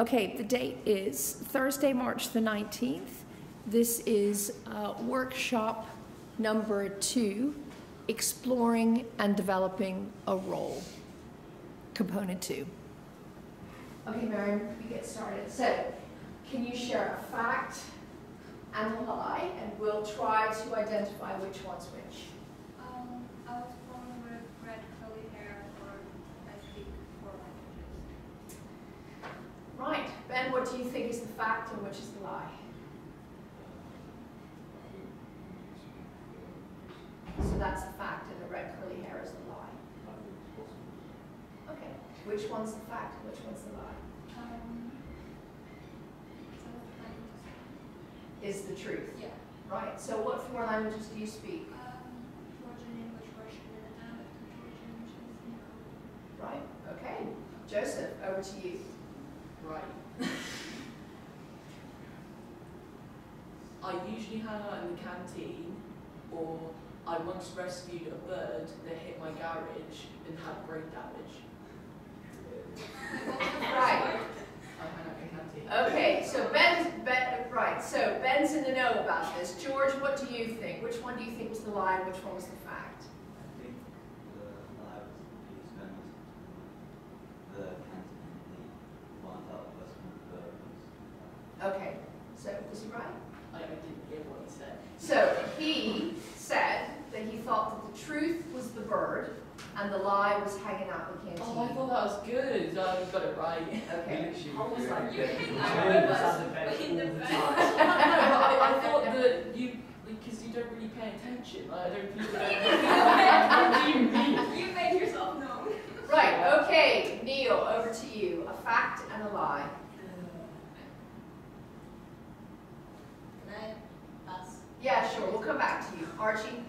Okay, the date is Thursday, March the 19th. This is uh, workshop number two, exploring and developing a role, component two. Okay, Marion, we get started. So, can you share a fact and a lie, and we'll try to identify which one's which. Um, I was born with red curly hair, or I speak four languages. Right, Ben, what do you think is the fact and which is the lie? So that's the fact, and the red curly hair is the lie. Okay, which one's the fact and which one's the lie? Um. Is the truth. Yeah. Right, so what four languages do you speak? Um, Georgian English, Russian, and Arabic, Georgian, which is Hebrew. Right, okay. Joseph, over to you. Right. I usually hang out in the canteen, or I once rescued a bird that hit my garage and had brain damage. Right. I hang out in the canteen. Okay, so Ben's, Ben, right, so Ben's in the know about this. George, what do you think? Which one do you think was the lie and which one was the fact? I think the lie was he spent the canteen the one that was the Okay, so was he right? I, I didn't hear what he said. So he said that he thought that the truth was the bird and the lie was hanging out in the Oh, I canteen. thought that was good. Oh, you got it right. Okay. I was like, You hate I that know, word, but- but in the bed. no, but I, I thought that you, because you don't really pay attention. Like, I don't people don't. what do you mean? You made yourself known. Right, okay, Neil, over to you. A fact and a lie. Can I pass? Yeah, sure, we'll come back to you. Archie?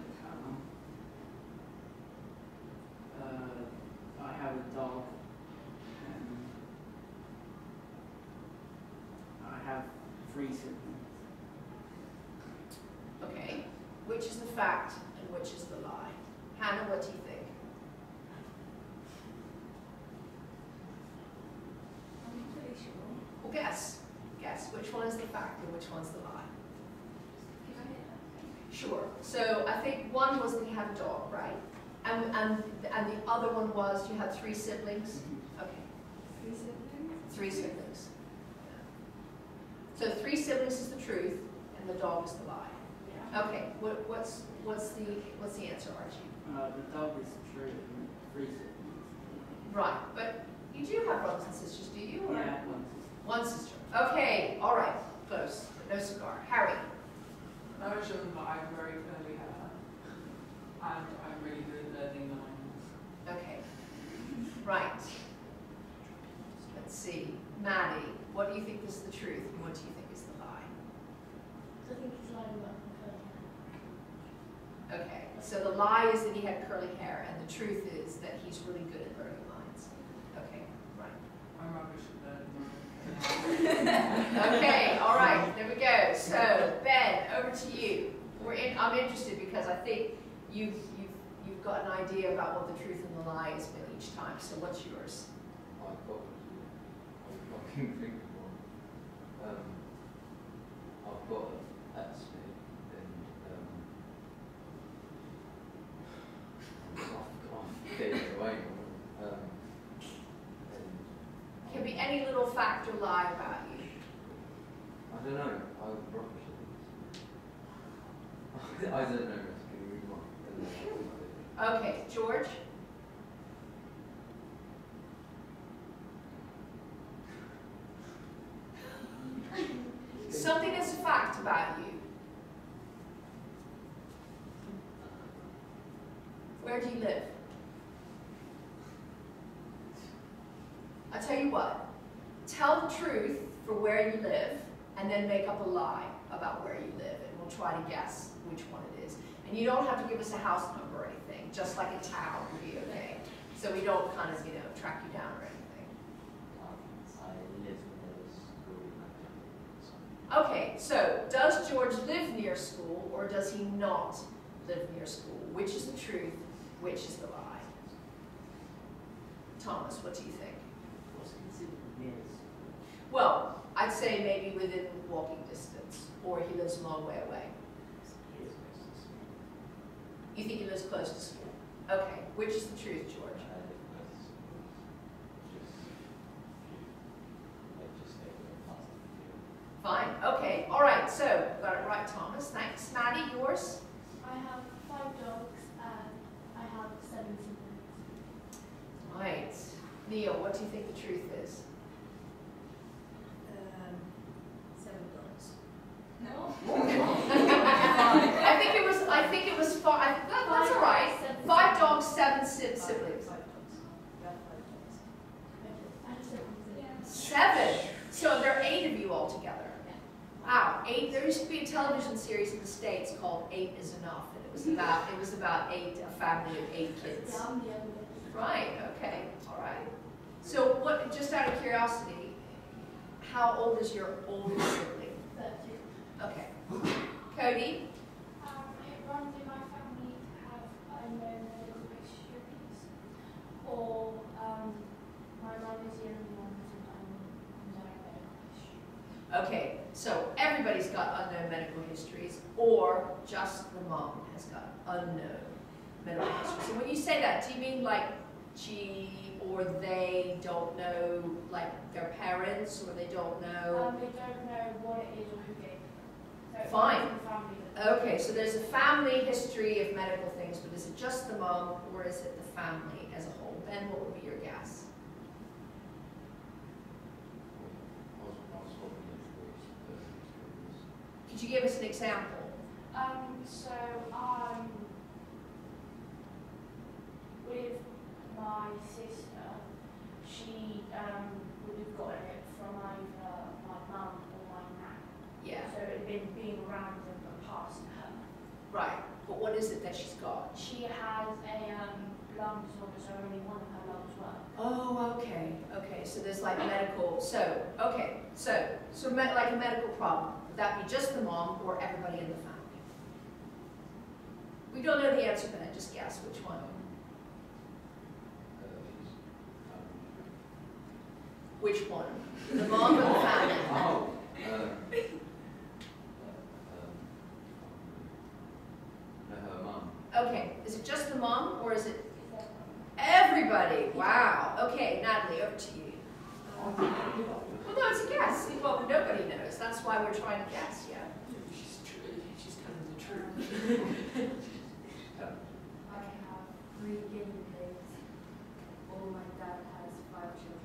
Uh, I have a dog. And I have three siblings. Okay. Which is the fact and which is the lie? Hannah, what do you think? I'm pretty sure. Well, guess. Guess. Which one is the fact and which one's the lie? Can I hit that? Sure. So I think one was that he had a dog, right? And, and, and the other one was you had three siblings? Mm-hmm. Okay, Three siblings? three siblings. So three siblings is the truth and the dog is the lie. Yeah. Okay, what, what's, what's the, what's the answer, Archie? Uh, the dog is true and three. Right, but you do have brothers and sisters, do you? or- Yeah, one sister. One sister. Okay, all right, close, but no cigar. Harry? I've shown that I'm very curly hair, and I'm really good at learning the lines. Okay. Right. Let's see. Maddie, what do you think is the truth and what do you think is the lie? I think he's lying about the curly Okay, so the lie is that he had curly hair and the truth is that he's really good at learning lines. Okay, right. I'm rubbish at lines. Okay, all right, there we go. So, Ben, over to you. We're in, I'm interested because I think you've, you've, you've got an idea about what the truth and the lie has been each time. So what's yours? I've got, I can think of one. Um, I've got a pet snake and um, I can't get it away. Um, and Can be any little fact or lie about you. I don't know. I'm rubbish at this. I don't know. Can you read one? Okay, George? Something that's a fact about you. Where do you live? I tell you what, tell the truth for where you live and then make up a lie about where you live and we'll try to guess which one it is. And you don't have to give us a house number or anything, just like a town would be okay. So we don't kind of, you know, track you down or anything. I live near the school and I Okay, so does George live near school or does he not live near school? Which is the truth, which is the lie? Thomas, what do you think? What's considered near school? Well, say maybe within walking distance, or he lives a long way away. You think he lives close to school? Okay, which is the truth, George? I live close to school. Just, like, just stay with past the field. Fine, okay, all right, so, got it right, Thomas, thanks. Maddie, yours? I have five dogs and I have seven siblings. Right. Neil, what do you think the truth is? Um, seven dogs. No. I think it was, I think it was five, that, that's all right. Five dogs, seven siblings. Seven. So there are eight of you altogether. Wow, eight. There used to be a television series in the States called Eight is Enough, and it was about, it was about eight, a family of eight kids. Right, okay, all right. So what, just out of curiosity, how old is your oldest sibling? Okay. Cody? Um, it runs in my family to have unknown medical histories, or um, my mum is the only one with an unknown medical history. Okay, so everybody's got unknown medical histories, or just the mom has got unknown medical histories. So when you say that, do you mean like she or they don't know, like their parents, or they don't know? Um, they don't know what it is or who gave Fine. runs in the family that- Okay, so there's a family history of medical things, but is it just the mom, or is it the family as a whole? Ben, what would be your guess? I was, I was hoping it was the histories. Could you give us an example? Um, so um, with my sister, she um, would have gotten it from either my mum or my nan. Yeah. So it had been being around and and passed to her. Right, but what is it that she's got? She has a um, lung disorder, so only one of her lungs work. Oh, okay, okay, so there's like medical, so, okay, so, so me- like a medical problem, would that be just the mom or everybody in the family? We don't know the answer, Ben, just guess which one. Uh, she's, um, Which one? The mom or the family? Oh, um, uh, um, no, her mum. Okay, is it just the mom or is it Is that everybody? Wow, okay, Natalie, over to you. um, Well, no, it's a guess, well, nobody knows, that's why we're trying to guess, yeah. She's true. She's telling the truth. Um, I have three guinea pigs, or my dad has five children.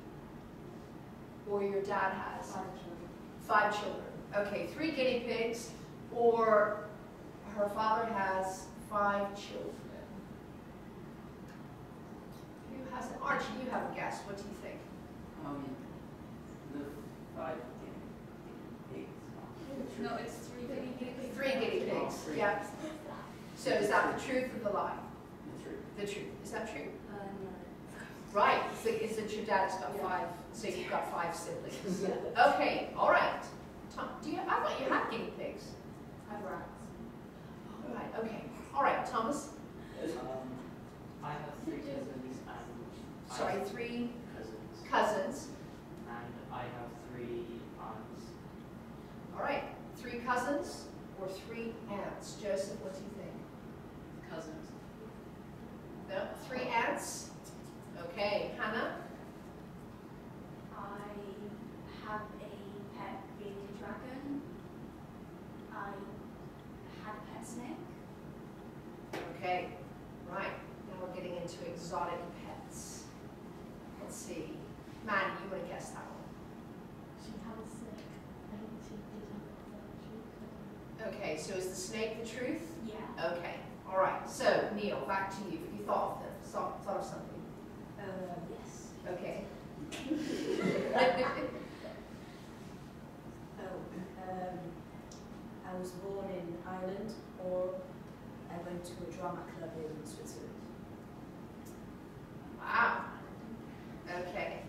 Or your dad has? Five children. Five children. Okay, three guinea pigs, or her father has five children. Who has it? Archie, you have a guess. What do you think? Um, the five guinea pigs. No, it's three guinea pigs. Three guinea pigs. three. Yeah. So is that the truth or the lie? The truth. Is that true? Uh, no. Right. So is it your dad's got Yeah. five? So you've got five siblings. Okay. All right. Tom, do you? I thought you had guinea pigs. I have rats. All right. Okay. All right. Thomas. Um, I have three cousins and I Sorry. have Three cousins cousins. and I have three aunts. All right. Three cousins or three aunts. Joseph, what do you think? Cousins. No. Three ants? Okay. Hannah. I have a pet bearded dragon. I had a pet snake. Okay, right, now we're getting into exotic pets. Let's see, Maddie, you wanna guess that one? She had a snake. I think she did have a Okay, so is the snake the truth? Yeah. Okay, all right, so Neil, back to you, you thought of this, thought, thought of something, Uh, yes. okay? Oh, um, I was born in Ireland, or I went to a drama club in Switzerland. Wow, okay.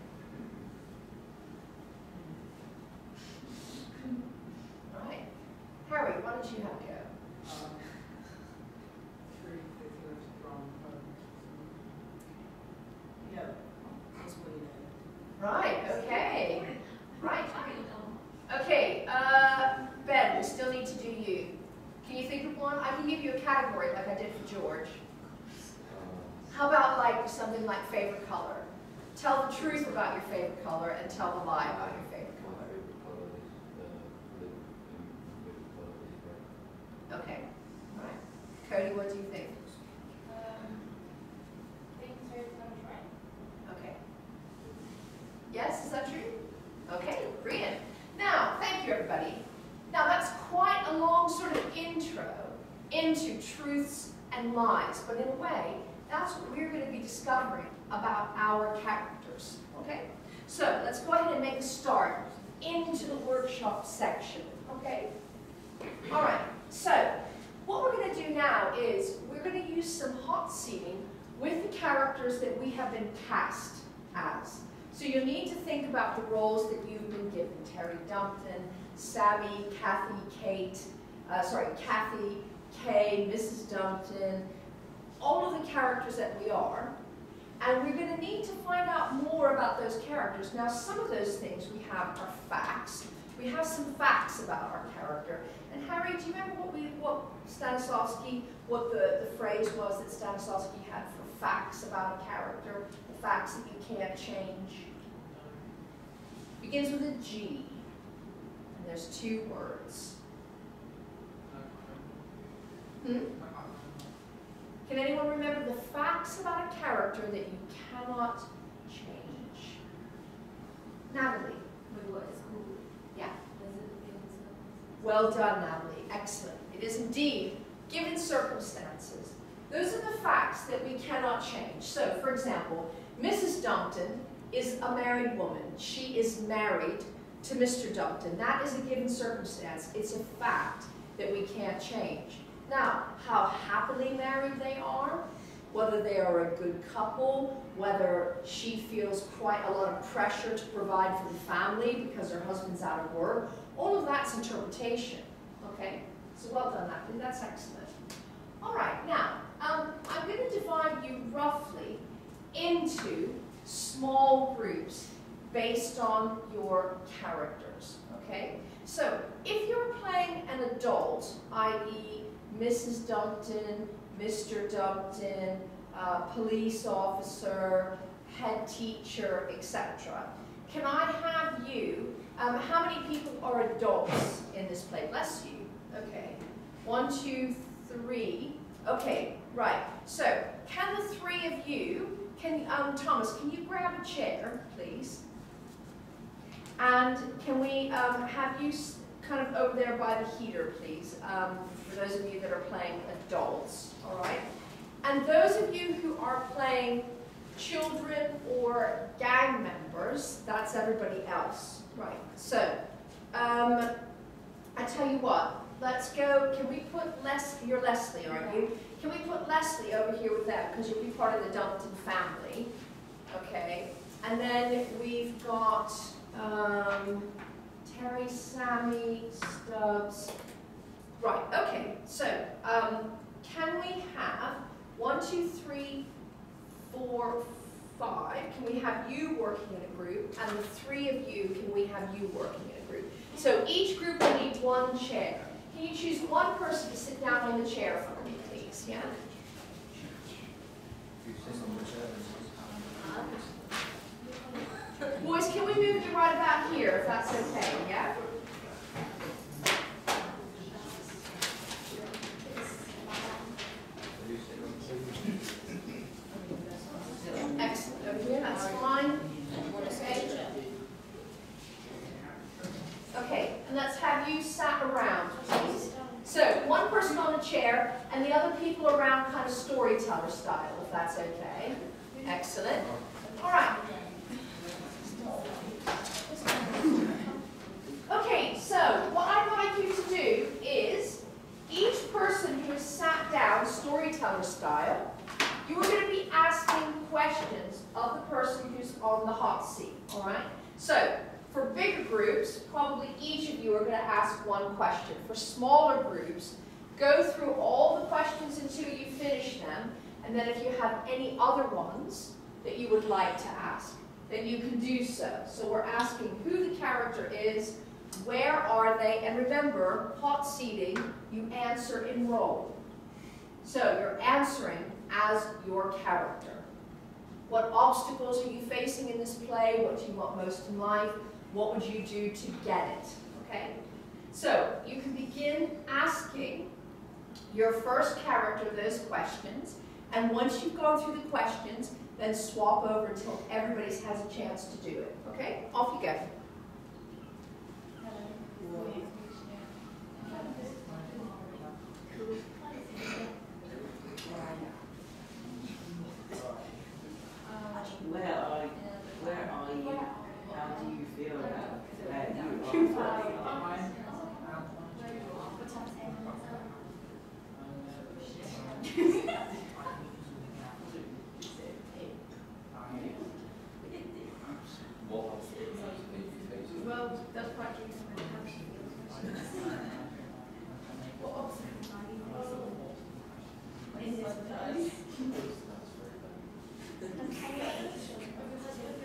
All right, Harry, why don't you have a go? Um, three figures from, um, No, that's what you know. Right, okay, right, Okay, uh, Ben, we still need to do you. Can you think of one? I can give you a category like I did for George. Uh, How about like something like favorite color? Tell the truth about your favorite color and tell the lie about your favorite my color. favorite color is uh, blue, and my favorite color is red. Okay, all right. What do you think? Um, third one's right. Okay. Yes, is that true? Okay, brilliant. Now, thank you, everybody. Now, that's quite a long sort of intro into truths and lies, but in a way, that's what we're going to be discovering about our characters, okay? So, let's go ahead and make a start into the workshop section, okay? All right, so what we're going to do now is we're going to use some hot seating with the characters that we have been cast as. So you'll need to think about the roles that you've been given. Terry Dumpton, Sammy, Kathy, Kate, uh, sorry, Kathy, Kay, Mrs. Dumpton, all of the characters that we are. And we're going to need to find out more about those characters. Now, some of those things we have are facts. We have some facts about our character. And Harry, do you remember what we, what Stanislavski, what the, the phrase was that Stanislavski had for facts about a character, the facts that you can't change? Begins with a G, and there's two words. Hmm? Can anyone remember the facts about a character that you cannot change? Natalie. Wait, what is called? Yeah. Is it given circumstances? Well done, Natalie. Excellent. It is indeed given circumstances. Those are the facts that we cannot change. So, for example, Mrs. Dumpton is a married woman. She is married to Mr. Dumpton. That is a given circumstance. It's a fact that we can't change. Now, how happily married they are, whether they are a good couple, whether she feels quite a lot of pressure to provide for the family because her husband's out of work, all of that's interpretation, okay? So well done, Natalie, that's excellent. All right, now, um, I'm going to divide you roughly into small groups based on your characters, okay? So if you're playing an adult, i.e. Mrs. Dumpton, Mr. Dumpton, uh, police officer, head teacher, etc. Can I have you, um, how many people are adults in this play? Bless you. Okay. One, two, three. Okay, right. So, can the three of you, can um, Thomas, can you grab a chair, please? And can we um, have you kind of over there by the heater, please, um, for those of you that are playing adults, all right? And those of you who are playing children or gang members, that's everybody else, right? So, um, I tell you what, let's go, can we put Les, you're Leslie, aren't you? Can we put Leslie over here with them, because you'll be part of the Dumpton family, okay? And then we've got, um, Terry, Sammy, Stubbs. Right, okay, so, um, can we have one, two, three, four, five? Can we have you working in a group? And the three of you, can we have you working in a group? So each group will need one chair. Can you choose one person to sit down on the chair for me, please? Yeah? You sit on the chair Boys, can we move you right about here, if that's okay, yeah? and you sit on Excellent, over here, that's fine. Okay. Okay, and let's have you sat around, please. So, one person on a chair, and the other people around kind of storyteller style, if that's okay. Excellent. All right. Okay, so what I'd like you to do is, each person who is sat down, storyteller style, you are going to be asking questions of the person who's on the hot seat, all right? So, for bigger groups, probably each of you are going to ask one question. For smaller groups, go through all the questions until you finish them, and then if you have any other ones that you would like to ask, then you can do so. So we're asking who the character is, Where are they? And remember, hot seating, you answer in role. So you're answering as your character. What obstacles are you facing in this play? What do you want most in life? What would you do to get it? Okay? So you can begin asking your first character those questions, and once you've gone through the questions, then swap over until everybody has a chance to do it. Okay? Off you go. Where are, where are you? How do you feel about where you are? What obstacles are you facing? Well, that's quite cute. How she feels when she What obstacles are you facing? In this place?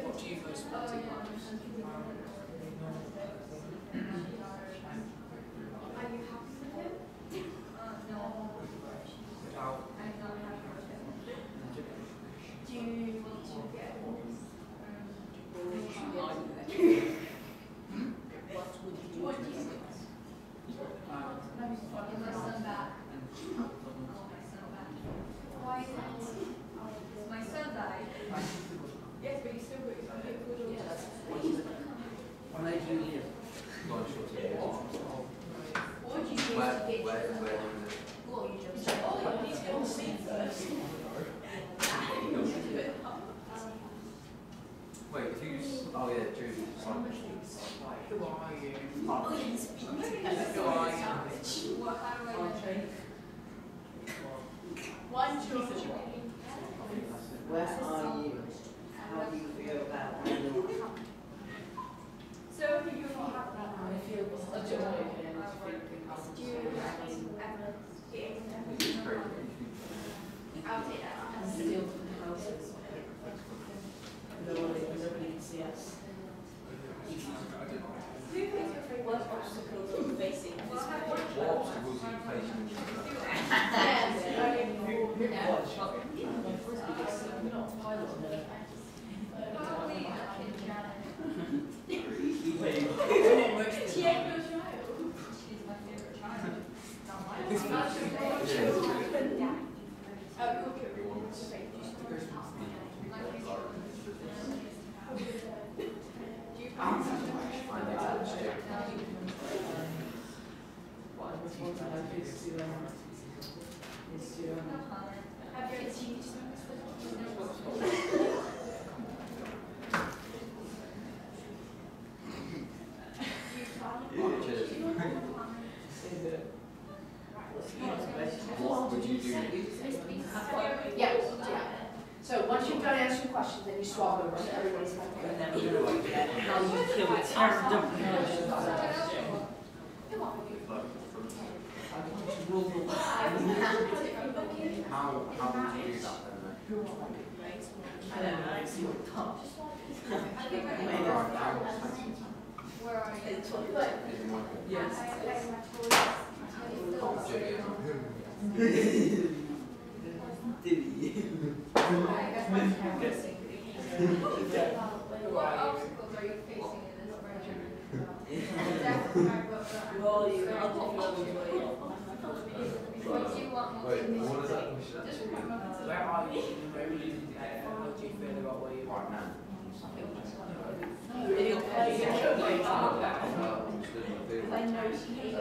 What do you most want in life? Are you happy with him? no. I'm not happy with him. Do you want to get his? What would you like with it? What would you do What with do you it? Let me get my son back. I want my son back. Why is that? My son died. Yes, but he's still got his own good When they do live, Go on, short term. What would you do Where, where, where you you just? Oh, you need to go and see first. Wait, if you, s- oh yeah, sorry. Who are you? Oh, you. Who are you? What, I know? Archie? One children. where are you? How do you feel about you are? So if you're not happy, I feel such a way. Do you ever get Great. I'll take that. Steal from the houses. Nobody, nobody can see us. Who is your favourite? What obstacles are you facing in have you What obstacles are you facing in your life? Yes, only Yeah. My frisbee gets not pilot on it. Probably a kid Almost. She ain't your child. She's my favourite child. Not mine. Not your favourite child. Yeah. Oh, you're good. Okay. Do you find something? What I would want to have is to, um, is to, um, Have you achieved Cheers. What would you do? Yeah, yeah. So once you've done answering questions, then you swap over, so everybody's happy. How you feel it's How, how would you do that then? mate? I don't know, see what comes. Right, how would you do Where are you? Yes. Yes.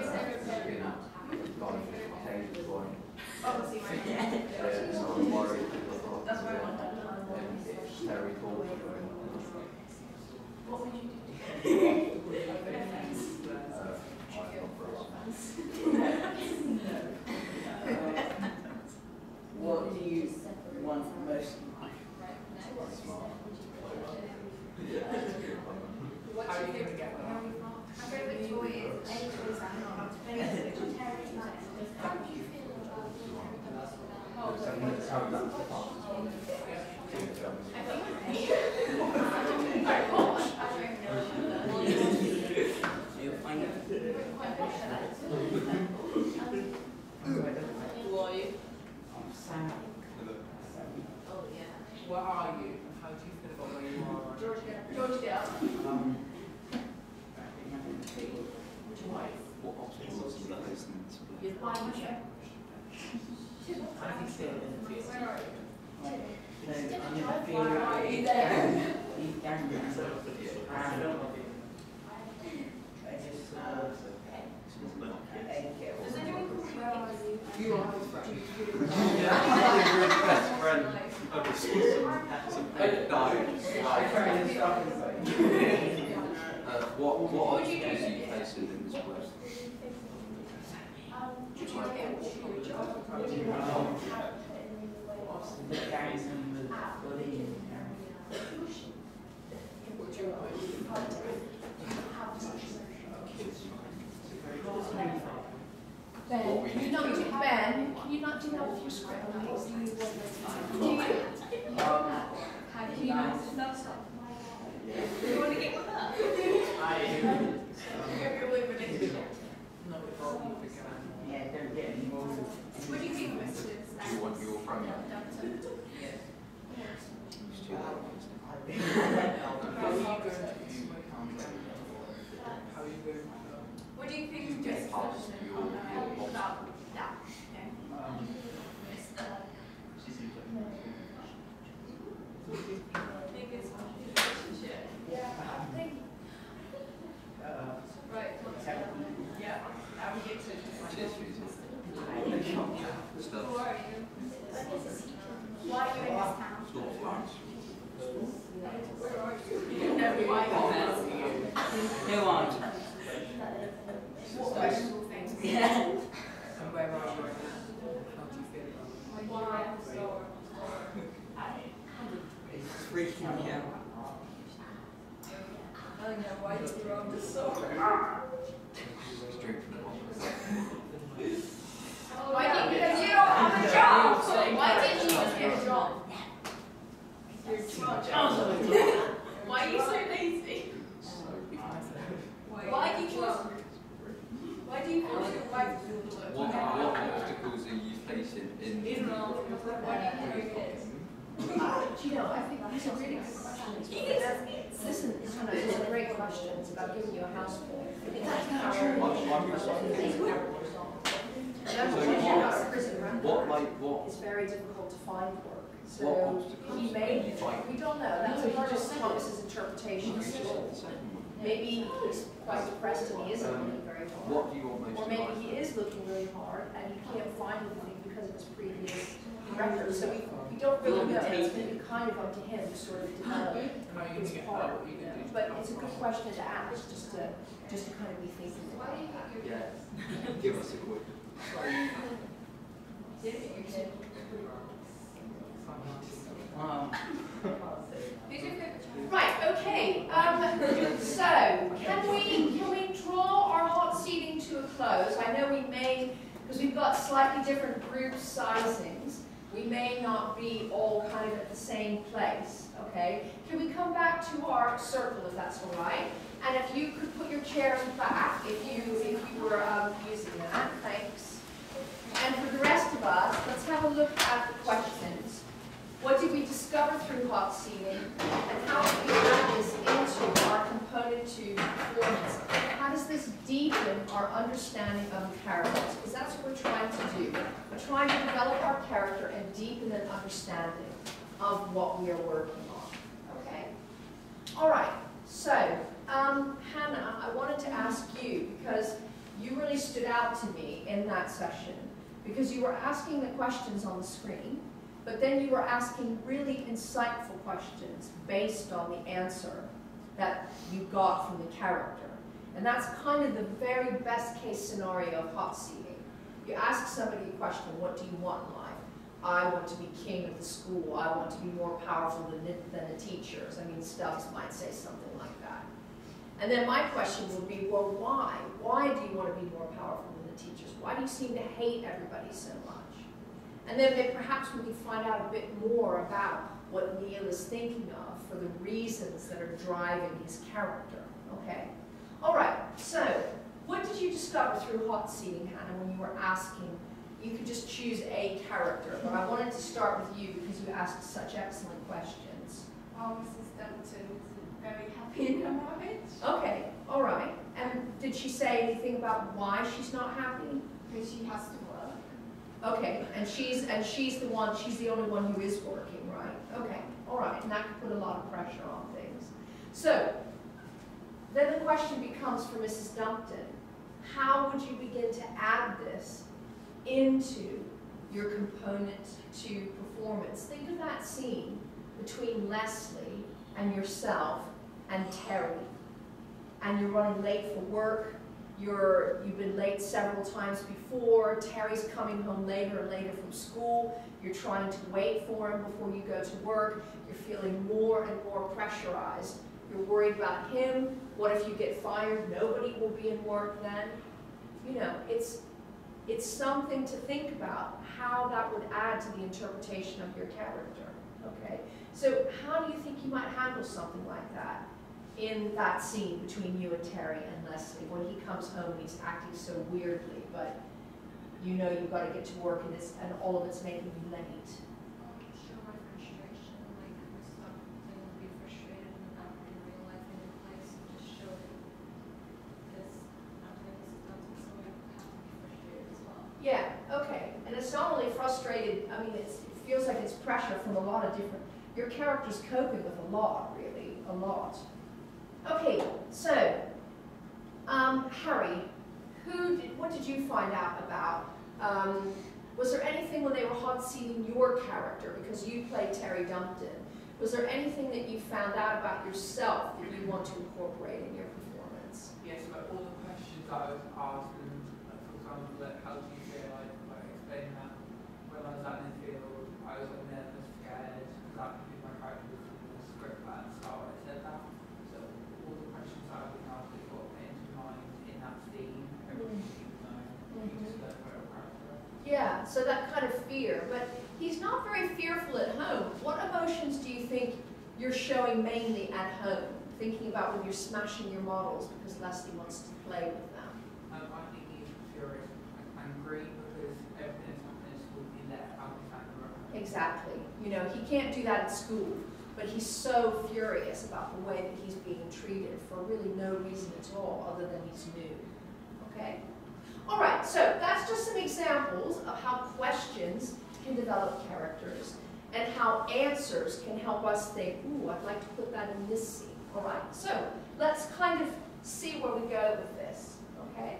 And then. You best friend of the school. Some pet What what odds do you place in this place? You Ben, can you not do, Ben, can you not do that with your script, please? Do you, Have you not? You want to get with her? No, it's all you think Yeah, don't get any. What do you think, Mrs. Do you want your front? Dumpton? It's too loud, isn't it? I think. You going to, how are you going to, What do you think, You get Mrs. past Dumpton, your- um, your about that? Okay. Um, Think it's a relationship. yeah, I think, uh, Right, what's that? yeah, how we get to. Cheers, Susan. Stuff. Who are you? Why are you in this town? Sort of Florence. Where are you? No, why are you? Who are you? What questionable things? Yeah. And where are you right now? How do you feel about it? Why so? It's freaking me out. I don't know, why did you run this so? Straight from the bottom. Why did, because you don't have a job, so why didn't you just get a job? You're too Why you so lazy? Why do you why do you? What, obstacles are you facing in? Even why do you you know, I think these are really great questions about giving you a house It's very difficult to find what so obstacles he are may, you fighting? we don't know, that's a part of Thomas's interpretation. You just said the second one. Maybe he's quite depressed and he isn't um, looking very hard. What do you want most Or maybe he is looking really hard and he can't find anything because of his previous record. So we, we don't really know, it's gonna be kind of up to him to sort of develop How his going to get part. that? What are you going? But it's a good question to ask, just to, just to kind of be thinking Why about do you that. Yeah. Give us a quick. Right, okay, um, so, can we, can we draw our hot seating to a close? I know we may, because we've got slightly different group sizings, we may not be all kind of at the same place, okay? Can we come back to our circle, if that's all right? And if you could put your chairs back, if you, if you were, um, using that, thanks. And for the rest of us, let's have a look at the questions. What did we discover through hot seating? And how do we add this into our component two performance? How does this deepen our understanding of the characters? Because that's what we're trying to do. We're trying to develop our character and deepen an understanding of what we are working on. Okay? All right. So, um, Hannah, I wanted to ask you because you really stood out to me in that session because you were asking the questions on the screen. But then you were asking really insightful questions based on the answer that you got from the character. And that's kind of the very best case scenario of hot seating. You ask somebody a question, what do you want in life? I want to be king of the school. I want to be more powerful than than the teachers. I mean, Stubbs might say something like that. And then my question would be, well, why? Why do you want to be more powerful than the teachers? Why do you seem to hate everybody so much? And then perhaps we can find out a bit more about what Neil is thinking of for the reasons that are driving his character, okay? All right, so what did you discover through hot seating, Hannah, when you were asking? You could just choose a character, but I wanted to start with you because you asked such excellent questions. Well, Mrs. Dumpton is very happy in her marriage. Okay, all right. And did she say anything about why she's not happy? Because she has to. Okay, and she's, and she's the one, she's the only one who is working, right? Okay, all right, and that could put a lot of pressure on things. So, then the question becomes for Mrs. Dumpton, how would you begin to add this into your component to performance? Think of that scene between Leslie and yourself and Terry. And and you're running late for work, you're, you've been late several times before, Terry's coming home later and later from school, you're trying to wait for him before you go to work, you're feeling more and more pressurized. You're worried about him, what if you get fired, nobody will be in work then? You know, it's, it's something to think about, how that would add to the interpretation of your character, okay? So how do you think you might handle something like that in that scene between you and Terry and Leslie, when he comes home and he's acting so weirdly, but you know you've got to get to work and it's, and all of it's making you late? Show my frustration, like I'm stuck, I will be frustrated and not in real life in a place, and just show that this, I'm doing this, not so I have to be frustrated as well. Yeah, okay, and it's not only frustrated, I mean, it's, it feels like it's pressure from a lot of different, your character's coping with a lot, really, a lot. Okay, so, um, Harry, who did, what did you find out about? Um, was there anything when they were hot seating your character, because you played Terry Dumpton, was there anything that you found out about yourself that you want to incorporate in your performance? Yes, but all the questions I was asked, and like, for example, like, how do you feel like, like explaining that when I was out in the field, I was like nervous, scared, because that could be my character was in the script at the start when I said that. So all the questions I've been asked, they got put into mind in that scene, everything you know, you just learn about a character. So that kind of fear, but he's not very fearful at home. What emotions do you think you're showing mainly at home? Thinking about when you're smashing your models because Leslie wants to play with them. Um, I think he's furious angry because everything that's happening in school, he let Alexander run. Exactly. You know, he can't do that at school, but he's so furious about the way that he's being treated for really no reason at all other than he's new. Okay? All right, so that's just some examples of how questions can develop characters and how answers can help us think, ooh, I'd like to put that in this scene. All right, so let's kind of see where we go with this, okay?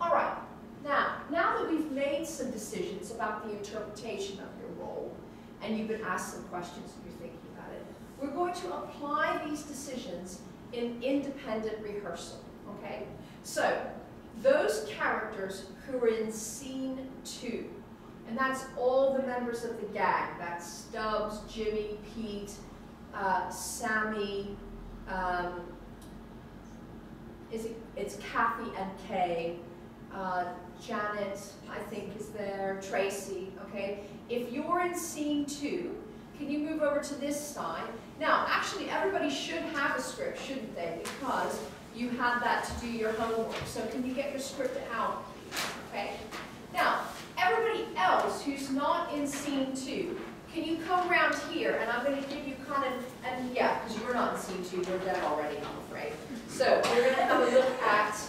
All right, now, now that we've made some decisions about the interpretation of your role, and you've been asked some questions and you're thinking about it, we're going to apply these decisions in independent rehearsal, okay? So, those characters who are in scene two, and that's all the members of the gang, that's Stubbs, Jimmy, Pete, uh, Sammy, um, is it, it's Kathy and Kay, uh, Janet, I think, is there, Tracy, okay? If you're in scene two, can you move over to this side? Now, actually, everybody should have a script, shouldn't they? Because you had that to do your homework. So can you get your script out, okay? Now, everybody else who's not in scene two, can you come around here? And I'm going to give you kind of, and yeah, because you're not in scene two, you're dead already, I'm afraid. So we're going to have a look at,